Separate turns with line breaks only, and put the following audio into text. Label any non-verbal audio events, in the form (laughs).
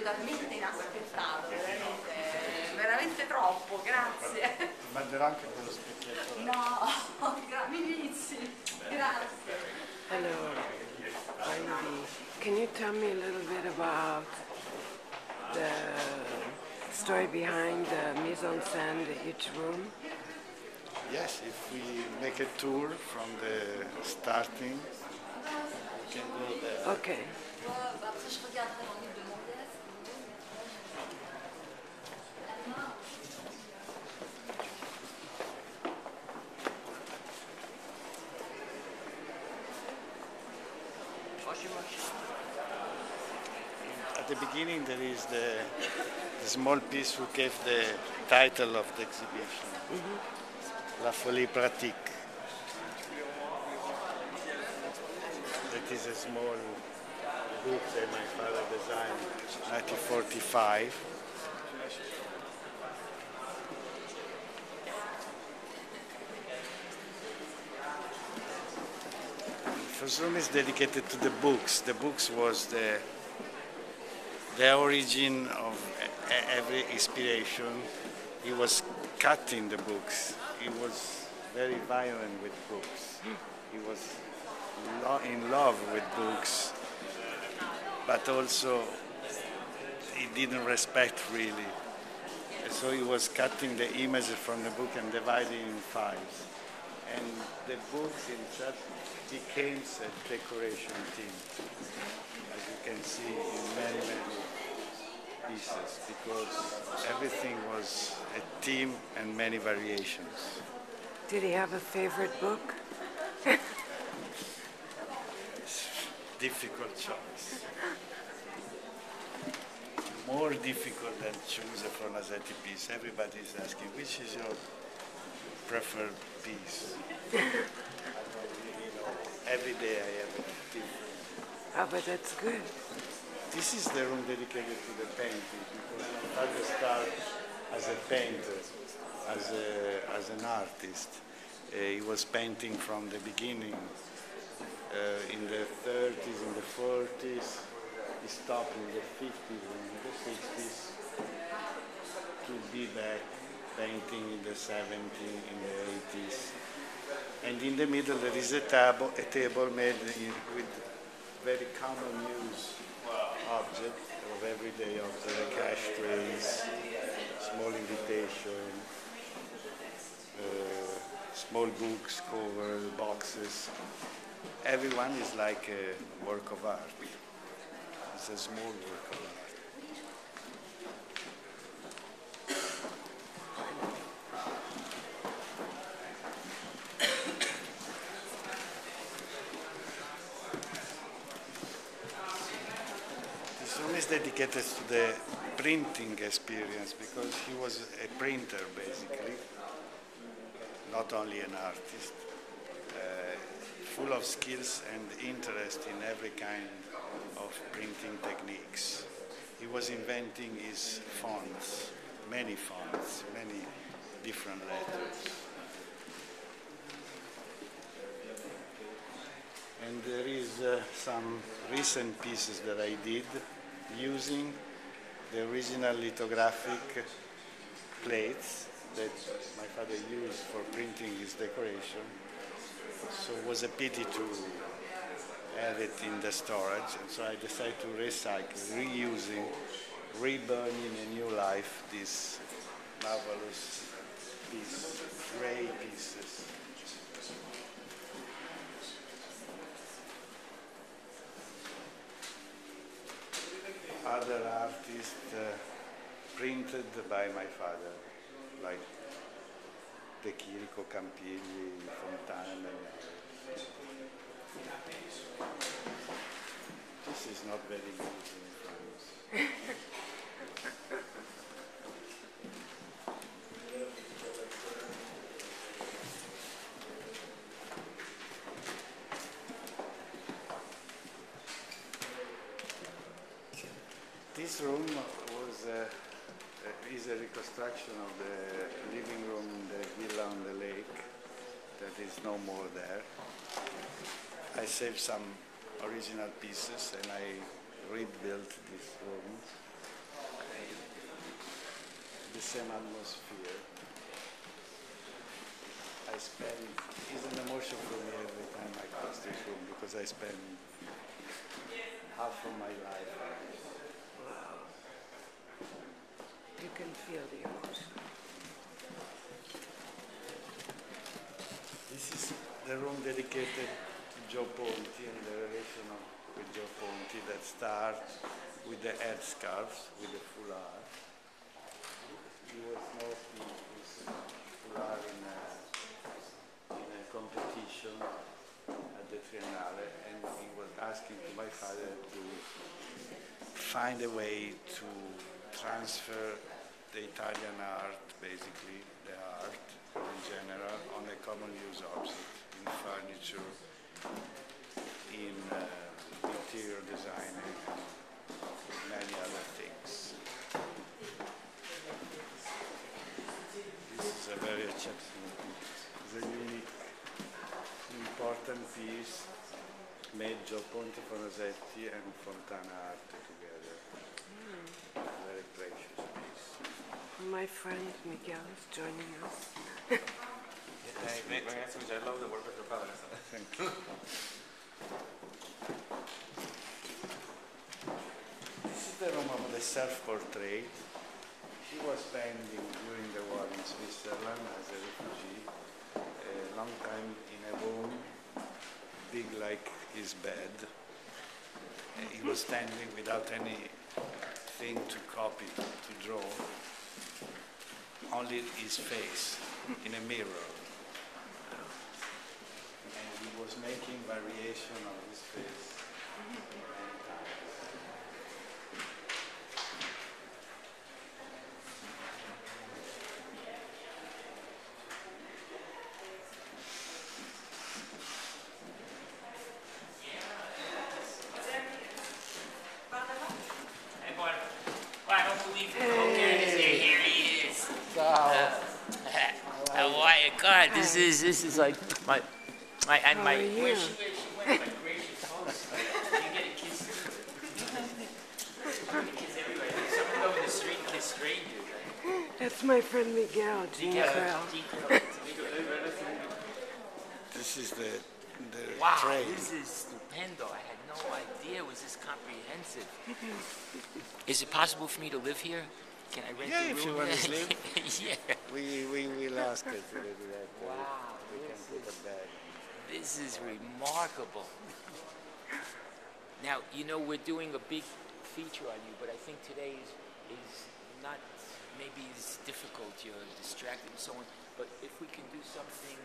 totalmente in acqua prato, veramente, veramente troppo, grazie.
Manderò anche quello specchietto.
No, gra- mi vizi, grazie.
Hello, Ivy. Can you tell me a little bit about the story behind the mise en scène of each room?
Yes, if we make a tour from the starting, we can go there.
Okay.
The beginning, there is the, the small piece who gave the title of the exhibition, mm-hmm. La Folie Pratique. That is a small book that my father designed in 1945. First room is dedicated to the books. The books was the the origin of every inspiration. He was cutting the books. He was very violent with books. He was lo- in love with books, but also he didn't respect really. So he was cutting the images from the book and dividing in files. And the books themselves became a decoration theme as you can see in many, many pieces, because everything was a theme and many variations.
Did he have a favorite book? (laughs)
Difficult choice. More difficult than choose a Fornasetti piece. Everybody is asking, which is your I don't. Every day I have a different
Oh, but that's good.
This is the room dedicated to the painting because my father started as a painter, as, a, as an artist. Uh, he was painting from the beginning uh, in the 30s, in the 40s. He stopped in the 50s and in the 60s to be back painting in the 70s, in the 80s. And in the middle there is a table, a table made in, with very common use object of everyday object like ashtrays, small invitation, uh, small books, covers, boxes. Everyone is like a work of art. It's a small work of art. This room is dedicated to the printing experience because he was a printer basically, not only an artist, uh, full of skills and interest in every kind of printing techniques. He was inventing his fonts, many fonts, many different letters. And there is uh, some recent pieces that I did using the original lithographic plates that my father used for printing his decoration. So it was a pity to have it in the storage, and so I decided to recycle, reusing, reburning a new life these marvelous pieces, gray pieces. Other artists uh, printed by my father, like De Chirico, Campigli, Fontana. This is not very good in France. (laughs) This room was uh, uh, is a reconstruction of the living room in the villa on the lake that is no more there. I saved some original pieces and I rebuilt this room the same atmosphere. I spend, it's an emotion for me every time I cross this room because I spend half of my life.
You can feel the emotion.
This is the room dedicated to Gio Ponti and the relation with Gio Ponti that starts with the head scarves, with the foulard. He was mostly his foulard in a, in a competition at the Triennale and he was asking to my father to find a way to transfer the Italian art, basically the art in general, on a common use object in furniture, in uh, interior and many other things. This is a very exceptional piece. It's a unique, important piece made Gio Ponti Fornasetti and Fontana Arte together. Very precious piece.
My friend Miguel is joining us.
I love the work of your father.
Thank you. This is the room of the self-portrait. He was painting during the war in Switzerland as a refugee, a long time in a room, big like his bed. He was standing without anything to copy, to draw, only his face in a mirror and he was making variation of his face.
Hey, boy. Well, I don't believe it. Okay, here he is. How are you? God, this is this is like my my and
How
my
are you?
where she where she went, my gracious host. You get a kiss. You get a kiss everywhere. Someone go in the street and kiss strangers.
That's my friend Miguel, Gene
Yeah,
Krell.
Gene
This is the the
Wow,
tray.
this is stupendo. I had no idea it was this comprehensive. Is it possible for me to live here? Can I rent
Yeah,
a
if you wanna (laughs) sleep.
yeah.
We we will ask her to do that.
Wow,
We can
this
put a bed.
This is remarkable. Now, you know, we're doing a big feature on you, but I think today is, is not, maybe it's difficult, you're distracted and so on. But if we can do something